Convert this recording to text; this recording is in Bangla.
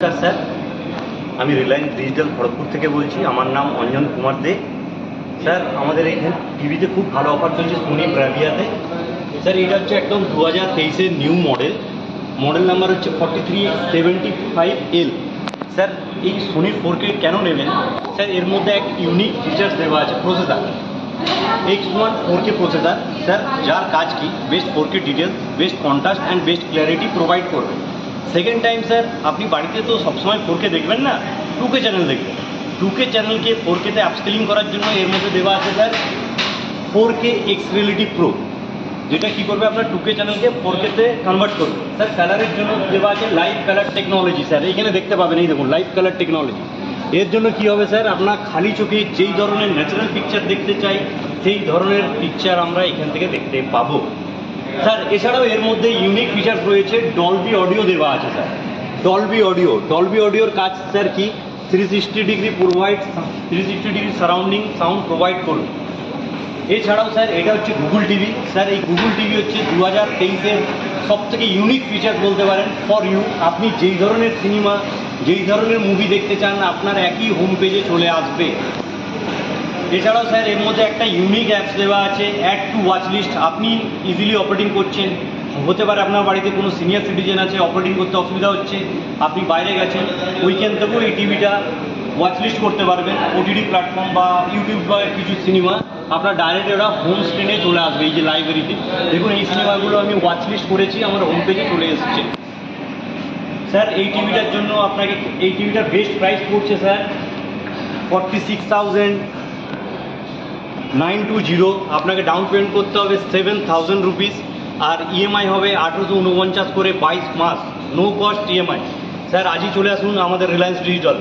নমস্কার স্যার আমি রিলায়েন্স ডিজিটাল খড়গপুর থেকে বলছি আমার নাম অঞ্জন কুমার দে। স্যার আমাদের এখানে টিভিতে খুব ভালো অফার চলছে সোনি ব্রাভিয়াতে স্যার এটা হচ্ছে একদম দু হাজার তেইশের নিউ মডেল মডেল নাম্বার হচ্ছে forty three seventy five L sir এই সোনির ফোর কে কেন নেবেন? স্যার এর মধ্যে এক ইউনিক ফিচার্স দেওয়া আছে processor X one four K processor sir যার কাজ কি? Best four K details best contrast and best clarity provide করবে। সেকেন্ড টাইম স্যার আপনি বাড়িতে তো সবসময় ফোর কে দেখবেন না? টু কে চ্যানেল দেখবেন। টু কে চ্যানেলকে ফোর কেতে আপস্কেলিং করার জন্য এর মধ্যে দেওয়া আছে sir four K X reality pro যেটা কি করবে আপনার টু কে চ্যানেলকে ফোর কেতে কনভার্ট করবে। স্যার কালারের জন্য দেওয়া আছে লাইভ কালার টেকনোলজি স্যার এইখানে দেখতে পাবেন, এই দেখুন লাইভ কালার টেকনোলজি এর জন্য কি হবে স্যার আপনার খালি চোখে যেই ধরনের ন্যাচারাল পিকচার দেখতে চাই, সেই ধরনের পিকচার আমরা এখান থেকে দেখতে পাবো। স্যার, এছাড়াও এর মধ্যে ইউনিক ফিচার্স রয়েছে ডলবি অডিও দেওয়া আছে, স্যার। ডলবি অডিও ডলবি অডিওর কাজ, স্যার, কি? Three sixty degree provide three sixty degree surrounding sound provide করবে এছাড়াও, স্যার, এটা হচ্ছে গুগল টিভি স্যার, এই গুগল টিভি হচ্ছে দু হাজার তেইশের সব থেকে ইউনিক ফিচার বলতে পারেন ফর ইউ আপনি যেই ধরনের সিনেমা যেই ধরনের মুভি দেখতে চান, আপনার একই হোম পেজে চলে আসবে। এছাড়াও স্যার, এর মধ্যে একটা ইউনিক অ্যাপস দেওয়া আছে অ্যাড টু ওয়াচ লিস্ট আপনি ইজিলি অপারেটিং করছেন। হতে পারে আপনার বাড়িতে কোনো সিনিয়র সিটিজেন আছে অপারেটিং করতে অসুবিধা হচ্ছে, আপনি বাইরে গেছেন ওইখান থেকেও এই টিভিটা ওয়াচ লিস্ট করতে পারবেন। ওটিডি প্ল্যাটফর্ম বা ইউটিউব বা কিছু সিনেমা আপনার ডাইরেক্ট ওরা হোম স্ক্রিনে চলে আসবে এই যে লাইব্রেরিতে দেখুন, এই সিনেমাগুলো আমি ওয়াচ লিস্ট করেছি, আমার হোম পেজে চলে এসেছে। স্যার, এই টিভিটার জন্য আপনাকে, এই টিভিটার বেস্ট প্রাইস পড়ছে, sir forty six thousand nine two zero, আপনাকে ডাউন পেমেন্ট করতে হবে সেভেন থাউজেন্ড রুপিস আর ইএমআই হবে আঠেরোশো উনপঞ্চাশ করে বাইশ মাস। নো কস্ট ইএমআই স্যার, আজই চলে আসুন আমাদের রিলায়েন্স ডিজিটাল